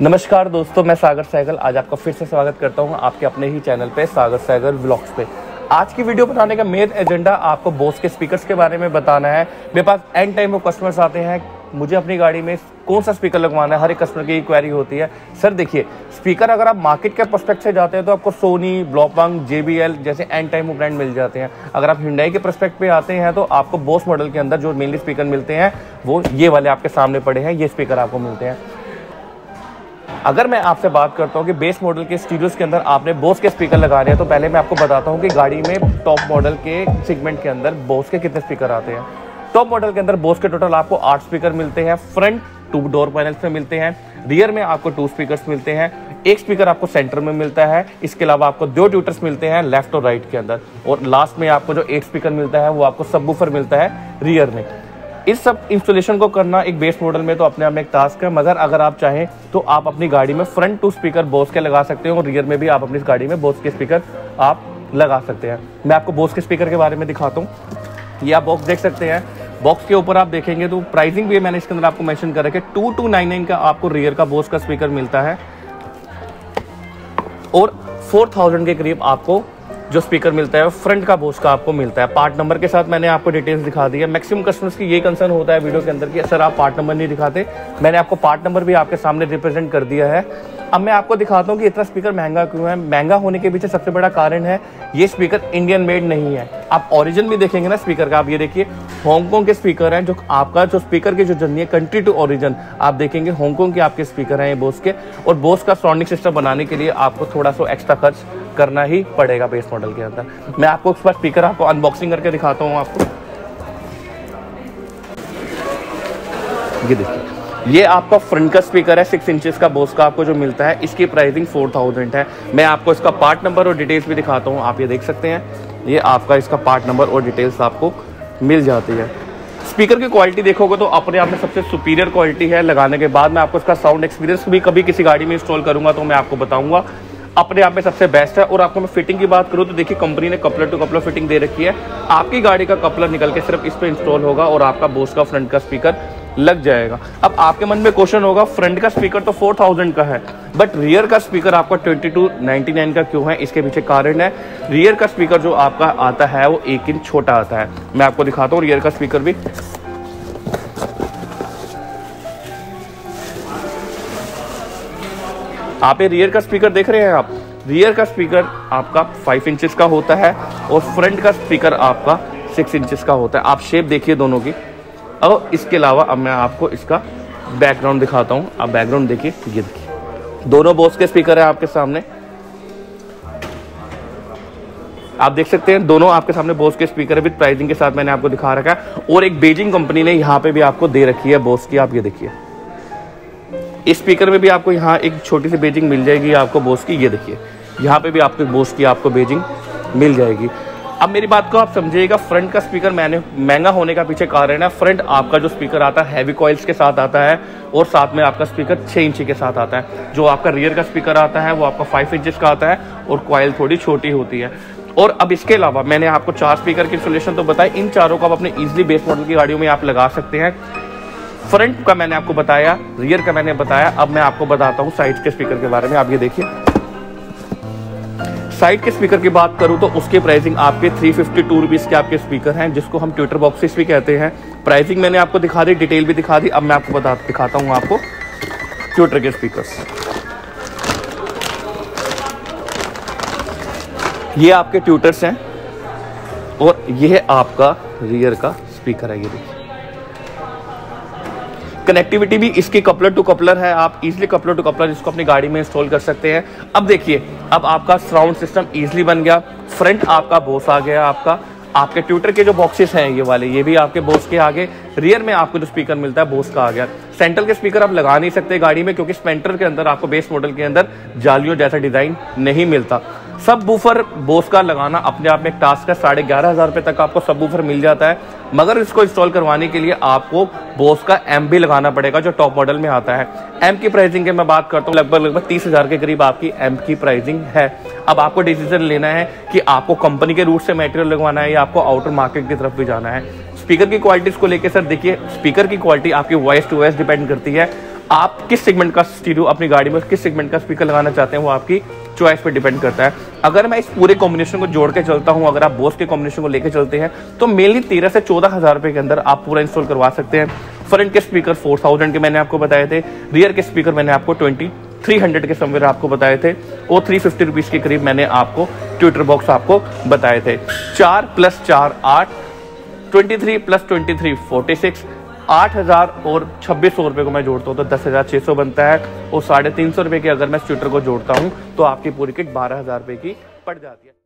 नमस्कार दोस्तों, मैं सागर सैगल आज आपका फिर से स्वागत करता हूँ आपके अपने ही चैनल पे, सागर सैगल व्लॉग्स पे। आज की वीडियो बनाने का मेन एजेंडा आपको बोस के स्पीकर्स के बारे में बताना है। मेरे पास एंड टाइम वो कस्टमर्स आते हैं। मुझे अपनी गाड़ी में कौन सा स्पीकर लगवाना है? हर एक कस्टमर की क्वेरी होती है। सर देखिए स्पीकर अगर आप मार्केट के परस्पेक्ट से जाते हैं तो आपको सोनी ब्लॉपंग जे जैसे एंड टाइम ब्रांड मिल जाते हैं। अगर आप हिंडाई के परस्पेक्ट पे आते हैं तो आपको बोस मॉडल के अंदर जो मेनली स्पीकर मिलते हैं, वो ये वाले आपके सामने पड़े हैं। ये स्पीकर आपको मिलते हैं। अगर मैं आपसे बात करता हूँ कि बेस मॉडल के स्टूडियोज के अंदर आपने बोस के स्पीकर लगा रहे हैं तो पहले मैं आपको बताता हूँ कि गाड़ी में टॉप मॉडल के सेगमेंट के अंदर बोस के कितने स्पीकर आते हैं। टॉप मॉडल के अंदर बोस के टोटल आपको आठ स्पीकर मिलते हैं फ्रंट टू डोर पैनल्स में मिलते हैं रियर में आपको टू स्पीकर्स मिलते हैं, एक स्पीकर आपको सेंटर में मिलता है, इसके अलावा आपको दो ट्यूटर्स मिलते हैं लेफ़्ट और राइट के अंदर, और लास्ट में आपको जो एक स्पीकर मिलता है, वो आपको सब मिलता है रियर में। इस सब इंस्टॉलेशन को करना एक बेस मॉडल में तो अपने आप में एक टास्क है, मगर अगर आप चाहें तो आप अपनी गाड़ी में फ्रंट टू स्पीकर बोस के लगा सकते हो और रियर में भी आप अपनी गाड़ी में बोस के स्पीकर आप लगा सकते हैं। मैं आपको बोस के स्पीकर के बारे में दिखाता हूँ। ये आप बॉक्स देख सकते हैं। बॉक्स के ऊपर आप देखेंगे तो प्राइसिंग भी मैंने इसके अंदर आपको मेंशन कर रखा टू टू नाइन नाइन का आपको रियर का बोस का स्पीकर मिलता है। और फोर थाउज़ेंड के करीब आपको जो स्पीकर मिलता है फ्रंट का बोस का आपको मिलता है। पार्ट नंबर के साथ मैंने आपको डिटेल्स दिखा दी है। मैक्सिमम कस्टमर्स की ये कंसर्न होता है वीडियो के अंदर कि, सर, आप पार्ट नंबर नहीं दिखाते। मैंने आपको पार्ट नंबर भी आपके सामने रिप्रेजेंट कर दिया है। अब मैं आपको दिखाता हूँ कि इतना स्पीकर महँगा क्यों है। महँगा होने के पीछे सबसे बड़ा कारण है, ये स्पीकर इंडियन मेड नहीं है। आप ओरिजिन भी देखेंगे ना स्पीकर का, आप ये देखिए हांगकॉन्ग के स्पीकर हैं जो आपका, जो स्पीकर की जो जर्नी है कंट्री टू ओरिजिन आप देखेंगे हांगकॉन्ग के आपके स्पीकर हैं ये बोस के, और बोस का साउंडिंग सिस्टम बनाने के लिए आपको थोड़ा सा एक्स्ट्रा खर्च करना ही पड़ेगा बेस मॉडल के अंदर। मैं आपको इस बार स्पीकर आपको अनबॉक्सिंग करके दिखाता हूँ आपको। ये देखिए। ये आपका फ्रंट का स्पीकर है सिक्स इंचेस का बोस का आपको जो मिलता है, इसकी प्राइसिंग फोर थाउज़ेंड है। मैं आपको इसका पार्ट नंबर और डिटेल्स भी दिखाता हूँ, आप ये देख सकते हैं। ये आपका इसका पार्ट नंबर और डिटेल्स आपको मिल जाती है। स्पीकर की क्वालिटी देखोगे तो अपने आप में सबसे सुपीरियर क्वालिटी है। लगाने के बाद मैं आपको इसका साउंड एक्सपीरियंस भी कभी किसी गाड़ी में इंस्टॉल करूँगा तो मैं आपको बताऊँगा। अपने आप में सबसे बेस्ट है और आपको मैं फिटिंग की बात करूँ तो देखिए कंपनी ने कपलर टू कपलर फिटिंग दे रखी है। आपकी गाड़ी का कपलर निकल के सिर्फ़ इस पर इंस्टॉल होगा और आपका बोस का फ्रंट का स्पीकर लग जाएगा। अब आपके मन में क्वेश्चन होगा फ्रंट का स्पीकर तो 4000 का है बट रियर का स्पीकर आपका 2299 का क्यों है? इसके पीछे कारण है। रियर का स्पीकर जो आपका आता है, वो एक इंच छोटा आता है। मैं आपको दिखाता हूँ रियर का स्पीकर भी। आप ये रियर का स्पीकर देख रहे हैं आप? रियर का स्पीकर आपका फाइव इंचेस का होता है और फ्रंट का स्पीकर आपका सिक्स इंचेस का होता है। आप शेप देखिए दोनों की। और इसके अलावा अब मैं आपको इसका बैकग्राउंड दिखाता हूँ। आप बैकग्राउंड देखिए, ये देखिए। दोनों बोस के स्पीकर है आपके सामने। आप देख सकते हैं, दोनों आपके सामने बोस के स्पीकर विद प्राइसिंग के साथ मैंने आपको दिखा रखा है। और एक बेजिंग कंपनी ने यहाँ पे भी आपको दे रखी है बोस की, आप ये देखिए। इस स्पीकर में भी आपको यहाँ एक छोटी सी बेजिंग मिल जाएगी आपको बोस की, ये देखिए। यहाँ पे भी आपको बोस की आपको बेजिंग मिल जाएगी। अब मेरी बात को आप समझिएगा फ्रंट का स्पीकर मैंने, महँगा होने का पीछे कारण है। फ्रंट आपका जो स्पीकर आता है हैवी कॉइल्स के साथ आता है और साथ में आपका स्पीकर छः इंची के साथ आता है। जो आपका रियर का स्पीकर आता है, वो आपका फाइव इंचज का आता है और कॉयल थोड़ी छोटी होती है। और अब इसके अलावा मैंने आपको चार स्पीकर की सोल्यूशन तो बताई। इन चारों को आप अपने इजिली बेस मॉडल की गाड़ियों में आप लगा सकते हैं। फ्रंट का मैंने आपको बताया रियर का मैंने बताया। अब मैं आपको बताता हूँ साइड के स्पीकर के बारे में। आप ये देखिए। साइड के स्पीकर की बात करूँ तो उसके प्राइसिंग आपके थ्री फिफ्टी टू रुपीज़ के आपके स्पीकर हैं, जिसको हम ट्विटर बॉक्सेस भी कहते हैं। प्राइसिंग मैंने आपको दिखा दी डिटेल भी दिखा दी। अब मैं आपको बता, दिखाता हूँ आपको ट्विटर के स्पीकर्स ये आपके ट्यूटर्स हैं और यह आपका रियर का स्पीकर है, ये देखिए। कनेक्टिविटी भी इसकी कपलर टू कपलर है। आप इजिली कपलर टू कपलर इसको अपनी गाड़ी में इंस्टॉल कर सकते हैं। अब देखिए, अब आपका साउंड सिस्टम इजिली बन गया। फ्रंट आपका बोस आ गया आपका। आपके ट्यूटर के जो बॉक्सेस हैं, ये वाले, ये भी आपके बोस के आगे। रियर में आपको जो स्पीकर मिलता है बोस का आ गया। सेंट्रल के स्पीकर आप लगा नहीं सकते गाड़ी में, क्योंकि स्पेंटर के अंदर, आपको बेस मॉडल के अंदर जालियों जैसा डिज़ाइन नहीं मिलता। सब बूफर बोस का लगाना अपने आप में एक टास्क है। साढ़े ग्यारह हज़ार रुपए तक आपको सब बूफर मिल जाता है। मगर इसको इंस्टॉल करवाने के लिए आपको बोस का एम भी लगाना पड़ेगा, जो टॉप मॉडल में आता है। एम की प्राइसिंग की मैं बात करता हूँ, लगभग लगभग तीस हज़ार के करीब आपकी एम की प्राइसिंग है। अब आपको डिसीज़न लेना है कि आपको कंपनी के रूट से मेटेरियल लगवाना है या आपको आउटर मार्केट की तरफ़ भी जाना है। स्पीकर की क्वालिटीज को लेकर सर देखिए स्पीकर की क्वालिटी आपकी वॉइस टू वॉइस डिपेंड करती है। आप किस सेगमेंट का स्टीरियो अपनी गाड़ी में किस सेगमेंट का स्पीकर लगाना चाहते हैं, वो आपकी चॉइस पे डिपेंड करता है। अगर मैं इस पूरे कॉम्बिनेशन को जोड़ के चलता हूँ, अगर आप बोस के कॉम्बिनेशन को लेकर चलते हैं तो मेनली तेरह से चौदह हज़ार रुपए के अंदर आप पूरा इंस्टॉल करवा सकते हैं। फ्रंट के स्पीकर फोर थाउज़ेंड के मैंने आपको बताए थे रियर के स्पीकर मैंने आपको ट्वेंटी थ्री हंड्रेड के समवेयर आपको बताए थे, और थ्री फिफ्टी रुपीज़ के करीब मैंने आपको ट्विटर बॉक्स आपको बताए थे। चार प्लस चार आठ twenty three plus twenty three forty six आठ हज़ार और छब्बीस सौ रुपए को मैं जोड़ता हूँ तो दस हज़ार छह सौ बनता है और साढ़े तीन सौ रुपए की अगर मैं स्वेटर को जोड़ता हूँ तो आपकी पूरी किट बारह हज़ार रुपए की पड़ जाती है।